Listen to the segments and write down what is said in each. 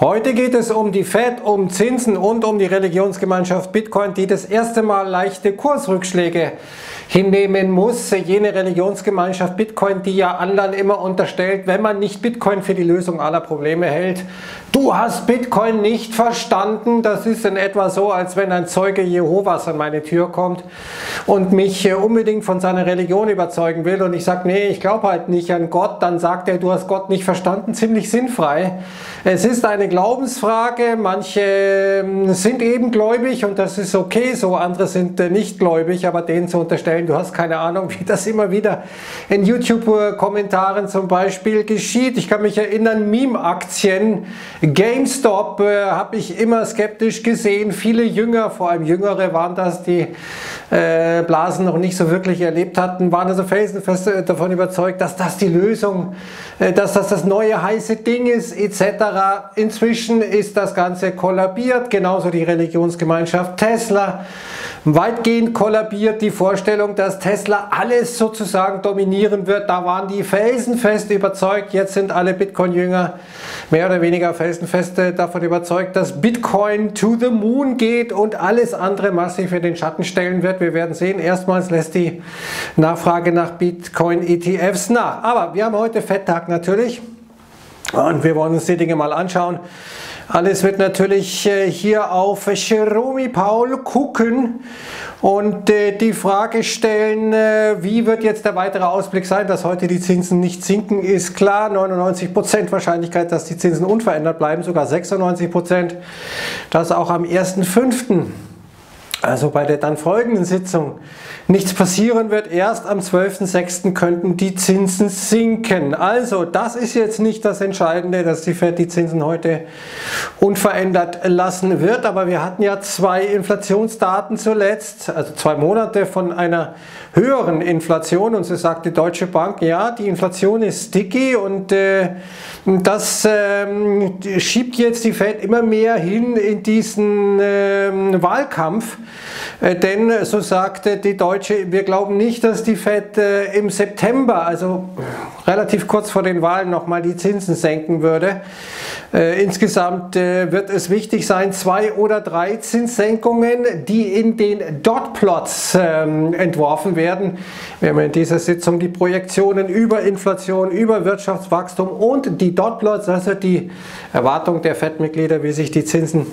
Heute geht es um die Fed, um Zinsen und um die Religionsgemeinschaft Bitcoin, die das erste Mal leichte Kursrückschläge hinnehmen muss. Jene Religionsgemeinschaft Bitcoin, die ja anderen immer unterstellt, wenn man nicht Bitcoin für die Lösung aller Probleme hält, du hast Bitcoin nicht verstanden. Das ist in etwa so, als wenn ein Zeuge Jehovas an meine Tür kommt und mich äh, unbedingt von seiner Religion überzeugen will und ich sage, nee, ich glaube halt nicht an Gott, dann sagt er, du hast Gott nicht verstanden, ziemlich sinnfrei. Es ist eine Glaubensfrage, manche ähm, sind eben gläubig und das ist okay so, andere sind äh, nicht gläubig, aber denen zu unterstellen, du hast keine Ahnung, wie das immer wieder in YouTube-Kommentaren zum Beispiel geschieht. Ich kann mich erinnern, Meme-Aktien, GameStop äh, habe ich immer skeptisch gesehen. Viele Jünger, vor allem Jüngere waren das, die äh, Blasen noch nicht so wirklich erlebt hatten, waren also felsenfest äh, davon überzeugt, dass das die Lösung, äh, dass das das neue heiße Ding ist, etc. Inzwischen ist das Ganze kollabiert, genauso die Religionsgemeinschaft Tesla. Weitgehend kollabiert die Vorstellung, dass Tesla alles sozusagen dominieren wird. Da waren die felsenfest überzeugt. Jetzt sind alle Bitcoin-Jünger mehr oder weniger felsenfest davon überzeugt, dass Bitcoin to the moon geht und alles andere massiv in den Schatten stellen wird. Wir werden sehen. Erstmals lässt die Nachfrage nach Bitcoin-ETFs nach. Aber wir haben heute Fetttag natürlich. Und wir wollen uns die Dinge mal anschauen. Alles wird natürlich äh, hier auf Jerome Paul gucken und äh, die Frage stellen, äh, wie wird jetzt der weitere Ausblick sein, dass heute die Zinsen nicht sinken, ist klar. 99% Wahrscheinlichkeit, dass die Zinsen unverändert bleiben, sogar 96%, dass auch am 1.5 also bei der dann folgenden Sitzung nichts passieren wird. Erst am 12.06. könnten die Zinsen sinken. Also das ist jetzt nicht das Entscheidende, dass die Fed die Zinsen heute unverändert lassen wird. Aber wir hatten ja zwei Inflationsdaten zuletzt, also zwei Monate von einer höheren Inflation. Und so sagt die Deutsche Bank, ja, die Inflation ist sticky und äh, das ähm, schiebt jetzt die Fed immer mehr hin in diesen ähm, Wahlkampf. Äh, denn, so sagte die Deutsche, wir glauben nicht, dass die Fed äh, im September, also relativ kurz vor den Wahlen, nochmal die Zinsen senken würde. Äh, insgesamt wird es wichtig sein, zwei oder drei Zinssenkungen, die in den Dotplots ähm, entworfen werden. Wir haben in dieser Sitzung die Projektionen über Inflation, über Wirtschaftswachstum und die Dotplots, also die Erwartung der Fed-Mitglieder, wie sich die Zinsen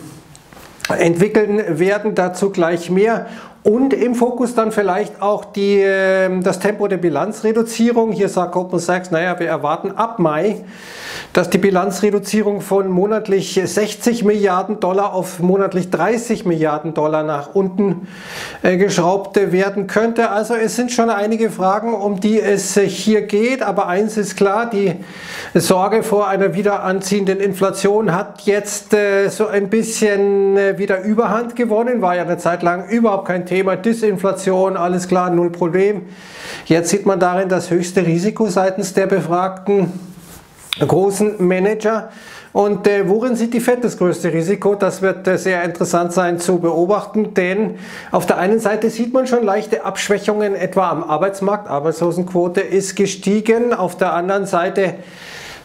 entwickeln werden. Dazu gleich mehr. Und im Fokus dann vielleicht auch die, ähm, das Tempo der Bilanzreduzierung. Hier sagt Goldman Sachs, naja, wir erwarten ab Mai dass die Bilanzreduzierung von monatlich 60 Milliarden Dollar auf monatlich 30 Milliarden Dollar nach unten äh, geschraubt werden könnte. Also es sind schon einige Fragen, um die es hier geht. Aber eins ist klar, die Sorge vor einer wieder anziehenden Inflation hat jetzt äh, so ein bisschen äh, wieder Überhand gewonnen. War ja eine Zeit lang überhaupt kein Thema. Disinflation, alles klar, null Problem. Jetzt sieht man darin das höchste Risiko seitens der Befragten großen Manager. Und äh, worin sieht die FED das größte Risiko? Das wird äh, sehr interessant sein zu beobachten, denn auf der einen Seite sieht man schon leichte Abschwächungen etwa am Arbeitsmarkt. Arbeitslosenquote ist gestiegen. Auf der anderen Seite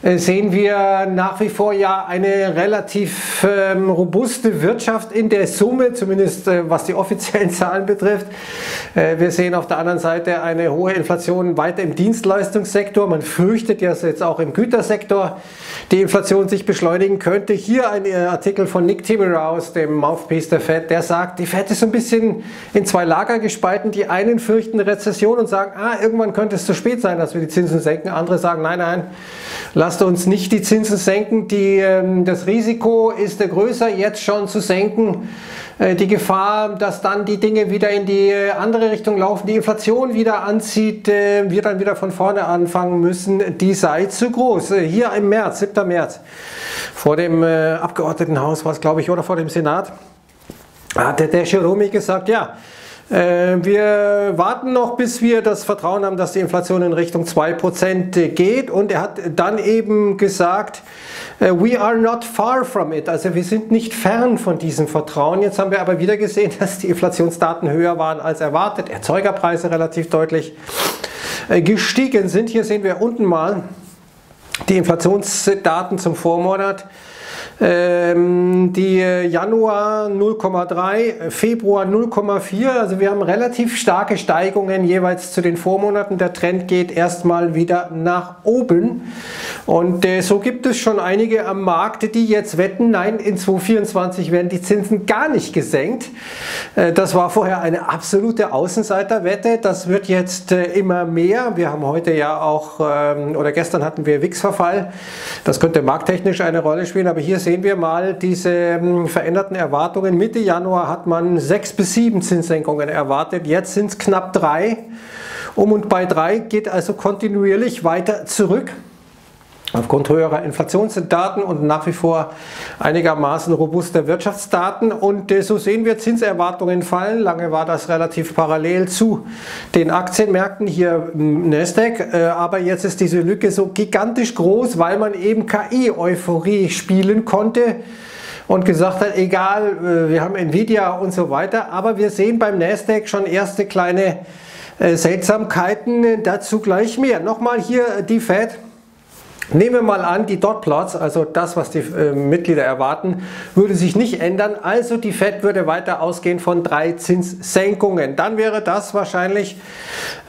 sehen wir nach wie vor ja eine relativ ähm, robuste Wirtschaft in der Summe, zumindest äh, was die offiziellen Zahlen betrifft. Äh, wir sehen auf der anderen Seite eine hohe Inflation weiter im Dienstleistungssektor. Man fürchtet ja jetzt auch im Gütersektor die Inflation sich beschleunigen könnte. Hier ein äh, Artikel von Nick Timmerhouse, dem Mouthpiece der Fed, der sagt, die Fed ist so ein bisschen in zwei Lager gespalten. Die einen fürchten Rezession und sagen, ah, irgendwann könnte es zu spät sein, dass wir die Zinsen senken. Andere sagen, nein, nein, lasst uns nicht die Zinsen senken. Die, ähm, das Risiko ist größer, jetzt schon zu senken. Äh, die Gefahr, dass dann die Dinge wieder in die äh, andere Richtung laufen, die Inflation wieder anzieht, äh, wir dann wieder von vorne anfangen müssen, die sei zu groß. Hier im März, 7. März, vor dem Abgeordnetenhaus war es, glaube ich, oder vor dem Senat, hat der Jerome gesagt, ja, wir warten noch, bis wir das Vertrauen haben, dass die Inflation in Richtung 2% geht. Und er hat dann eben gesagt, äh, we are not far from it. Also wir sind nicht fern von diesem Vertrauen. Jetzt haben wir aber wieder gesehen, dass die Inflationsdaten höher waren als erwartet. Erzeugerpreise relativ deutlich äh, gestiegen sind. Hier sehen wir unten mal die Inflationsdaten zum Vormonat. Ähm, die Januar 0,3, Februar 0,4. Also wir haben relativ starke Steigungen jeweils zu den Vormonaten. Der Trend geht erstmal wieder nach oben. Und äh, so gibt es schon einige am Markt, die jetzt wetten, nein, in 2024 werden die Zinsen gar nicht gesenkt. Äh, das war vorher eine absolute Außenseiterwette. Das wird jetzt äh, immer mehr. Wir haben heute ja auch, ähm, oder gestern hatten wir WIX-Verfall. Das könnte markttechnisch eine Rolle spielen, aber hier sehen wir mal diese ähm, veränderten Erwartungen. Mitte Januar hat man sechs bis sieben Zinssenkungen erwartet. Jetzt sind es knapp drei. Um und bei drei geht also kontinuierlich weiter zurück aufgrund höherer Inflationsdaten und nach wie vor einigermaßen robuster Wirtschaftsdaten. Und äh, so sehen wir Zinserwartungen fallen. Lange war das relativ parallel zu den Aktienmärkten hier im Nasdaq. Äh, aber jetzt ist diese Lücke so gigantisch groß, weil man eben KI-Euphorie spielen konnte und gesagt hat, egal, äh, wir haben Nvidia und so weiter. Aber wir sehen beim Nasdaq schon erste kleine Seltsamkeiten. Dazu gleich mehr. Nochmal hier die Fed. Nehmen wir mal an, die Dotplots, also das, was die äh, Mitglieder erwarten, würde sich nicht ändern. Also die Fed würde weiter ausgehen von drei Zinssenkungen. Dann wäre das wahrscheinlich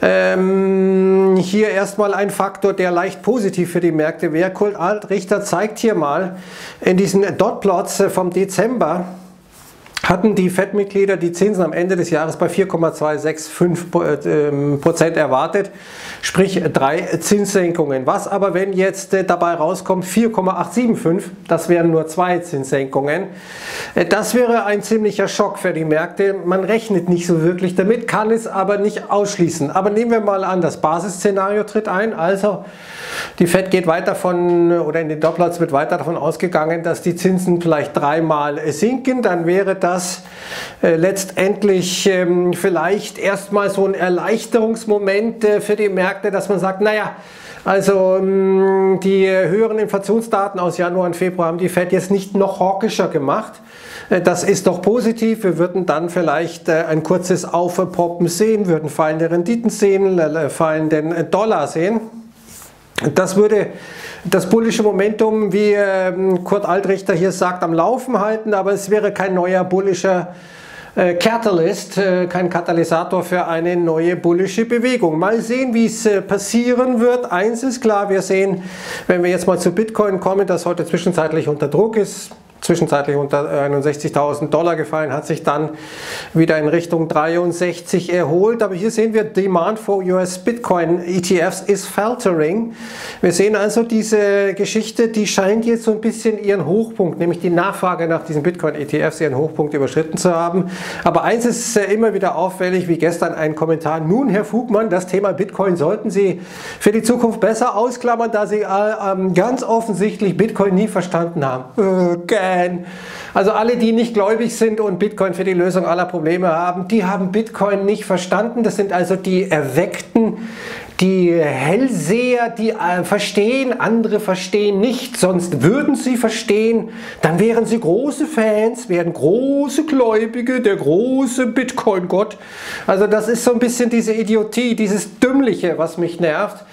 ähm, hier erstmal ein Faktor, der leicht positiv für die Märkte wäre. Kult Altrichter zeigt hier mal in diesen Dotplots vom Dezember, hatten die FED-Mitglieder die Zinsen am Ende des Jahres bei 4,265 ähm, Prozent erwartet, sprich drei Zinssenkungen. Was aber, wenn jetzt äh, dabei rauskommt 4,875, das wären nur zwei Zinssenkungen, äh, das wäre ein ziemlicher Schock für die Märkte. Man rechnet nicht so wirklich damit, kann es aber nicht ausschließen. Aber nehmen wir mal an, das Basisszenario tritt ein, also die FED geht weiter von, oder in den Dopplots wird weiter davon ausgegangen, dass die Zinsen vielleicht dreimal sinken. Dann wäre das äh, letztendlich ähm, vielleicht erstmal so ein Erleichterungsmoment äh, für die Märkte, dass man sagt, naja, also ähm, die höheren Inflationsdaten aus Januar und Februar haben die Fed jetzt nicht noch hawkischer gemacht. Äh, das ist doch positiv. Wir würden dann vielleicht ein kurzes Aufpoppen sehen, würden fallende Renditen sehen, fallenden Dollar sehen. Das würde das bullische Momentum, wie ähm, Kurt Altrichter hier sagt, am Laufen halten, aber es wäre kein neuer bullischer äh, Catalyst, äh, kein Katalysator für eine neue bullische Bewegung. Mal sehen, wie es äh, passieren wird. Eins ist klar, wir sehen, wenn wir jetzt mal zu Bitcoin kommen, das heute zwischenzeitlich unter Druck ist, zwischenzeitlich unter 61.000 Dollar gefallen, hat sich dann wieder in Richtung 63 erholt. Aber hier sehen wir, Demand for US Bitcoin ETFs is faltering. Wir sehen also diese Geschichte, die scheint jetzt so ein bisschen ihren Hochpunkt, nämlich die Nachfrage nach diesen Bitcoin ETFs, ihren Hochpunkt überschritten zu haben. Aber eins ist immer wieder auffällig, wie gestern ein Kommentar. Nun, Herr Fugmann, das Thema Bitcoin sollten Sie für die Zukunft besser ausklammern, da Sie äh, ganz offensichtlich Bitcoin nie verstanden haben. Okay. Bitcoin. Also alle, die nicht gläubig sind und Bitcoin für die Lösung aller Probleme haben, die haben Bitcoin nicht verstanden. Das sind also die Erweckten, die Hellseher, die äh, verstehen, andere verstehen nicht, sonst würden sie verstehen, dann wären sie große Fans, wären große Gläubige, der große Bitcoin-Gott. Also das ist so ein bisschen diese Idiotie, dieses Dümmliche, was mich nervt.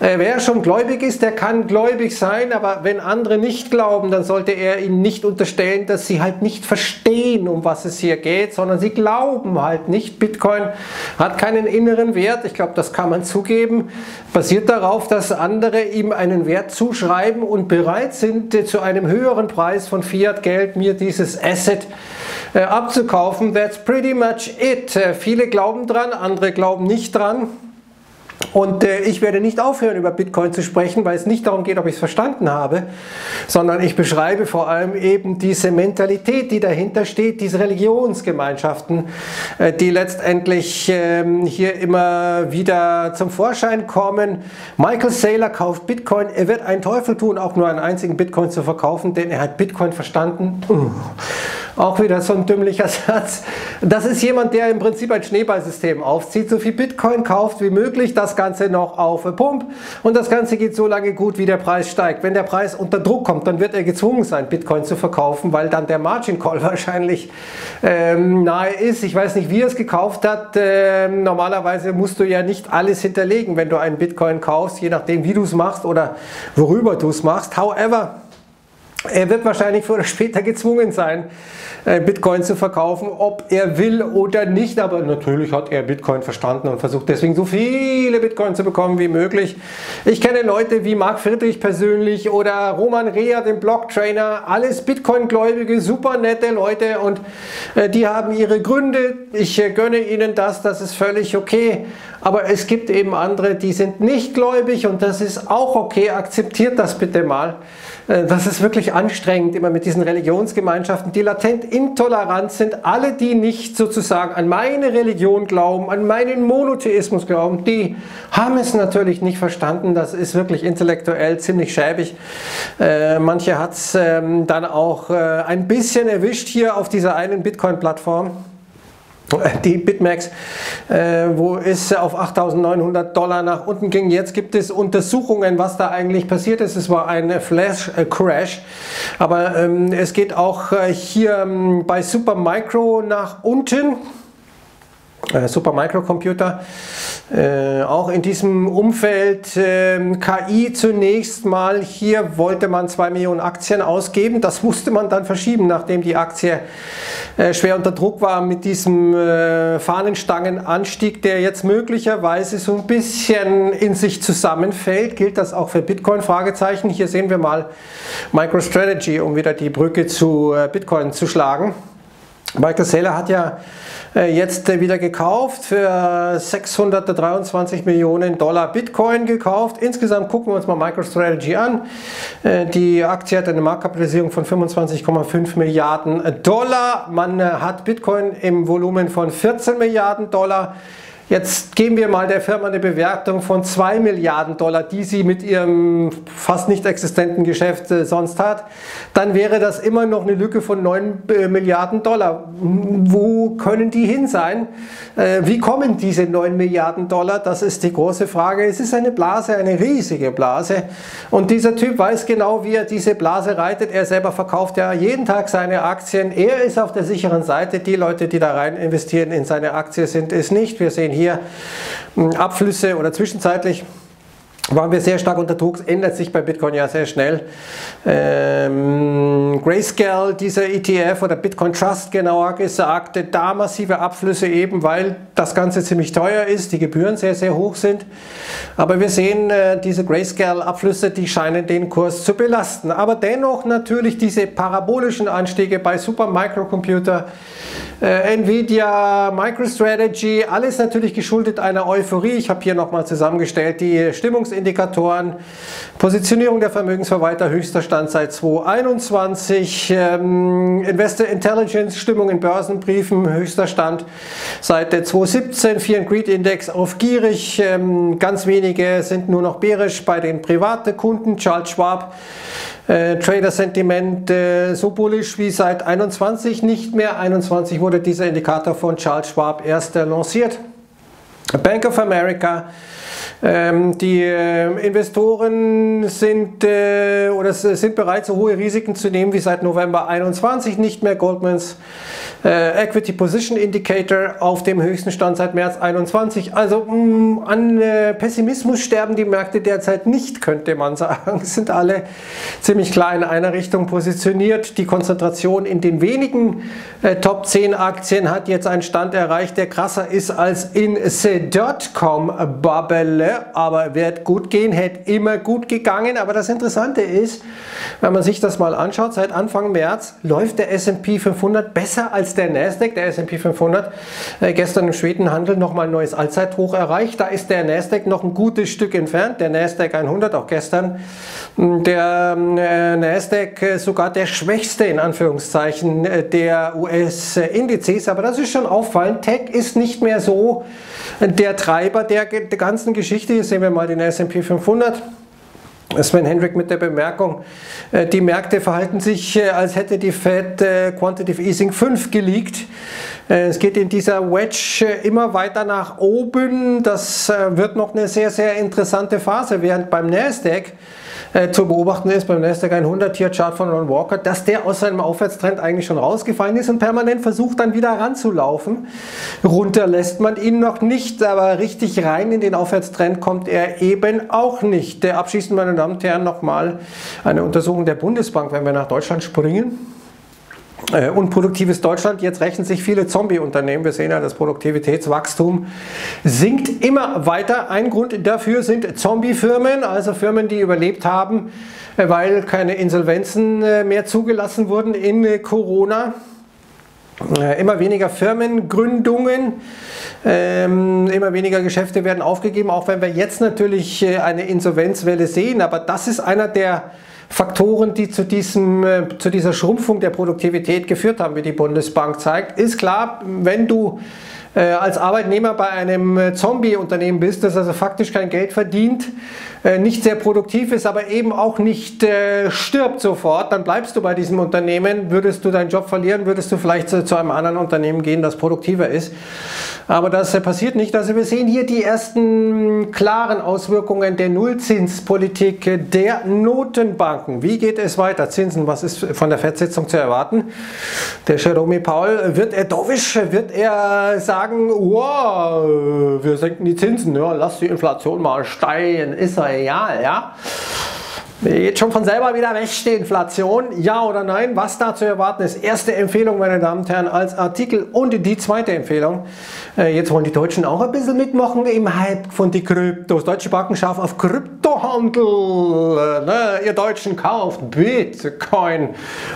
Äh, wer schon gläubig ist, der kann gläubig sein, aber wenn andere nicht glauben, dann sollte er ihnen nicht unterstellen, dass sie halt nicht verstehen, um was es hier geht, sondern sie glauben halt nicht. Bitcoin hat keinen inneren Wert, ich glaube, das kann man zugeben, basiert darauf, dass andere ihm einen Wert zuschreiben und bereit sind, äh, zu einem höheren Preis von Fiat-Geld mir dieses Asset äh, abzukaufen. That's pretty much it. Viele glauben dran, andere glauben nicht dran. Und äh, ich werde nicht aufhören, über Bitcoin zu sprechen, weil es nicht darum geht, ob ich es verstanden habe, sondern ich beschreibe vor allem eben diese Mentalität, die dahinter steht, diese Religionsgemeinschaften, äh, die letztendlich äh, hier immer wieder zum Vorschein kommen. Michael Saylor kauft Bitcoin, er wird einen Teufel tun, auch nur einen einzigen Bitcoin zu verkaufen, denn er hat Bitcoin verstanden. Auch wieder so ein dümmlicher Satz. Das ist jemand, der im Prinzip ein Schneeballsystem aufzieht, so viel Bitcoin kauft wie möglich, das Ganze noch auf Pump und das Ganze geht so lange gut, wie der Preis steigt. Wenn der Preis unter Druck kommt, dann wird er gezwungen sein, Bitcoin zu verkaufen, weil dann der Margin Call wahrscheinlich ähm, nahe ist. Ich weiß nicht, wie er es gekauft hat. Ähm, normalerweise musst du ja nicht alles hinterlegen, wenn du einen Bitcoin kaufst, je nachdem, wie du es machst oder worüber du es machst. However, Er wird wahrscheinlich früher oder später gezwungen sein, äh, Bitcoin zu verkaufen, ob er will oder nicht. Aber natürlich hat er Bitcoin verstanden und versucht deswegen so viele Bitcoin zu bekommen wie möglich. Ich kenne Leute wie Marc Friedrich persönlich oder Roman Rea, den Blocktrainer, alles Bitcoin-Gläubige, super nette Leute und äh, die haben ihre Gründe. Ich äh, gönne ihnen das, das ist völlig okay. Aber es gibt eben andere, die sind nicht gläubig und das ist auch okay. Akzeptiert das bitte mal. Äh, das ist wirklich anstrengend, immer mit diesen Religionsgemeinschaften, die latent intolerant sind. Alle, die nicht sozusagen an meine Religion glauben, an meinen Monotheismus glauben, die haben es natürlich nicht verstanden. Das ist wirklich intellektuell ziemlich schäbig. Äh, manche hat es ähm, dann auch äh, ein bisschen erwischt hier auf dieser einen Bitcoin-Plattform die Bitmax, äh, wo es auf 8.900 Dollar nach unten ging. Jetzt gibt es Untersuchungen, was da eigentlich passiert ist. Es war ein Flash-Crash, aber ähm, es geht auch äh, hier ähm, bei Supermicro nach unten. Äh, Supermicrocomputer. Äh, auch in diesem Umfeld äh, KI zunächst mal. Hier wollte man 2 Millionen Aktien ausgeben. Das musste man dann verschieben, nachdem die Aktie äh, schwer unter Druck war mit diesem Fahnenstangenanstieg, der jetzt möglicherweise so ein bisschen in sich zusammenfällt. Gilt das auch für Bitcoin? Fragezeichen. Hier sehen wir mal MicroStrategy, um wieder die Brücke zu Bitcoin zu schlagen. Michael Saylor hat ja jetzt äh, wieder gekauft für 623 Millionen Dollar Bitcoin gekauft. Insgesamt gucken wir uns mal MicroStrategy an. Äh, die Aktie hat eine Marktkapitalisierung von 25,5 Milliarden Dollar. Man hat Bitcoin im Volumen von 14 Milliarden Dollar. Jetzt geben wir mal der Firma eine Bewertung von 2 Milliarden Dollar, die sie mit ihrem fast nicht existenten Geschäft äh, sonst hat. Dann wäre das immer noch eine Lücke von 9 äh, Milliarden Dollar. Wo können die hin sein? Äh, wie kommen diese 9 Milliarden Dollar? Das ist die große Frage. Es ist eine Blase, eine riesige Blase. Und dieser Typ weiß genau, wie er diese Blase reitet. Er selber verkauft ja jeden Tag seine Aktien. Er ist auf der sicheren Seite. Die Leute, die da rein investieren in seine Aktie, sind es nicht. Wir sehen hier hier hm, Abflüsse oder zwischenzeitlich waren wir sehr stark unter Druck, ändert sich bei Bitcoin ja sehr schnell. Ähm, Grayscale, dieser ETF oder Bitcoin Trust genauer gesagt, da massive Abflüsse eben, weil das Ganze ziemlich teuer ist, die Gebühren sehr, sehr hoch sind. Aber wir sehen, äh, diese Grayscale-Abflüsse, die scheinen den Kurs zu belasten. Aber dennoch natürlich diese parabolischen Anstiege bei Supermicrocomputer, äh, Nvidia, MicroStrategy, alles natürlich geschuldet einer Euphorie. Ich habe hier nochmal zusammengestellt die Stimmungsindikatoren. Positionierung der Vermögensverwalter, höchster Stand seit 2021. Ähm, Investor Intelligence, Stimmung in Börsenbriefen, höchster Stand seit 2017. Fear and Greed Index auf gierig. Ähm, ganz wenige sind nur noch bärisch bei den privaten Kunden. Charles Schwab äh, Trader-Sentiment äh, so bullisch wie seit 21 nicht mehr. 21 wurde dieser Indikator von Charles Schwab erst äh, lanciert. Bank of America ähm, die äh, Investoren sind äh, oder sind bereit, so hohe Risiken zu nehmen wie seit November 21 nicht mehr. Goldmans äh, Equity Position Indicator auf dem höchsten Stand seit März 21. Also mh, mm, an äh, Pessimismus sterben die Märkte derzeit nicht, könnte man sagen. Sind alle ziemlich klar in einer Richtung positioniert. Die Konzentration in den wenigen äh, Top 10 Aktien hat jetzt einen Stand erreicht, der krasser ist als in the Dotcom Bubble aber wird gut gehen, hätte immer gut gegangen. Aber das Interessante ist, wenn man sich das mal anschaut, seit Anfang März läuft der S&P 500 besser als der Nasdaq. Der S&P 500 äh, gestern im Schwedenhandel nochmal ein neues Allzeithoch erreicht. Da ist der Nasdaq noch ein gutes Stück entfernt. Der Nasdaq 100 auch gestern. Hm, der äh, Nasdaq äh, sogar der schwächste in Anführungszeichen der US-Indizes. Aber das ist schon auffallend. Tech ist nicht mehr so der Treiber der ganzen Geschichte. Hier sehen wir mal den S&P 500. Sven Hendrick mit der Bemerkung, äh, die Märkte verhalten sich, äh, als hätte die Fed äh, Quantitative Easing 5 geleakt. Es geht in dieser Wedge immer weiter nach oben. Das wird noch eine sehr, sehr interessante Phase, während beim Nasdaq äh, zu beobachten ist beim Nasdaq 100 hier Chart von Ron Walker, dass der aus seinem Aufwärtstrend eigentlich schon rausgefallen ist und permanent versucht dann wieder ranzulaufen. Runter lässt man ihn noch nicht, aber richtig rein in den Aufwärtstrend kommt er eben auch nicht. Der abschließend, meine Damen und Herren, nochmal eine Untersuchung der Bundesbank, wenn wir nach Deutschland springen. Äh, unproduktives Deutschland. Jetzt rechnen sich viele Zombie-Unternehmen. Wir sehen ja, das Produktivitätswachstum sinkt immer weiter. Ein Grund dafür sind Zombie-Firmen, also Firmen, die überlebt haben, äh, weil keine Insolvenzen äh, mehr zugelassen wurden in Corona. Immer weniger Firmengründungen, ähm, immer weniger Geschäfte werden aufgegeben, auch wenn wir jetzt natürlich eine Insolvenzwelle sehen. Aber das ist einer der Faktoren, die zu, diesem, äh, zu dieser Schrumpfung der Produktivität geführt haben, wie die Bundesbank zeigt. Ist klar, wenn du äh, als Arbeitnehmer bei einem äh, Zombie-Unternehmen bist, das also faktisch kein Geld verdient, nicht sehr produktiv ist, aber eben auch nicht äh, stirbt sofort, dann bleibst du bei diesem Unternehmen. Würdest du deinen Job verlieren, würdest du vielleicht zu, zu einem anderen Unternehmen gehen, das produktiver ist. Aber das äh, passiert nicht. Also wir sehen hier die ersten klaren Auswirkungen der Nullzinspolitik der Notenbanken. Wie geht es weiter? Zinsen, was ist von der FED-Sitzung zu erwarten? Der Jerome Paul, wird er dovisch? Wird er sagen, wow, wir senken die Zinsen, ja, lass die Inflation mal steigen, ist er real, ja. Jetzt schon von selber wieder weg, die Inflation. Ja oder nein? Was da zu erwarten ist. Erste Empfehlung, meine Damen und Herren, als Artikel. Und die zweite Empfehlung. Äh, jetzt wollen die Deutschen auch ein bisschen mitmachen im Hype von die Kryptos. Deutsche Banken scharf auf Kryptohandel. Äh, ne? Ihr Deutschen kauft Bitcoin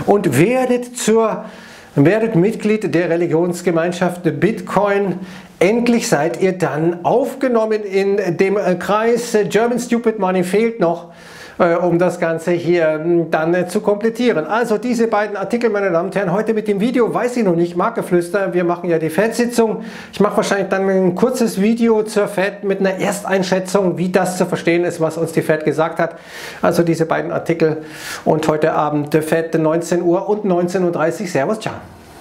und werdet zur werdet Mitglied der Religionsgemeinschaft Bitcoin. Endlich seid ihr dann aufgenommen in dem Kreis. German Stupid Money fehlt noch äh, um das Ganze hier hm, dann äh, zu komplettieren. Also diese beiden Artikel, meine Damen und Herren, heute mit dem Video, weiß ich noch nicht, Markeflüster, wir machen ja die FED-Sitzung. Ich mache wahrscheinlich dann ein kurzes Video zur FED mit einer Ersteinschätzung, wie das zu verstehen ist, was uns die FED gesagt hat. Also diese beiden Artikel und heute Abend FED 19 Uhr und 19.30 Uhr. Servus, ciao.